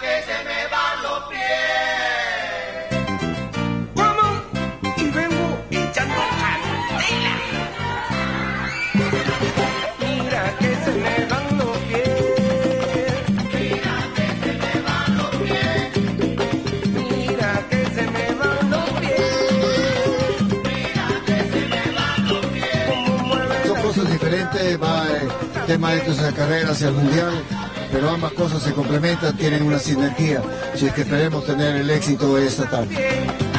que se me van los pies. Vamos y vengo echando candela. Mira que se me van los pies. Mira que se me van los pies. Mira que se me van los pies. Mira que se me van los pies. Son cosas diferentes, va el tema de esto es la carrera hacia el mundial, pero ambas cosas se complementan, tienen una sinergia. Si es que esperemos tener el éxito esta tarde.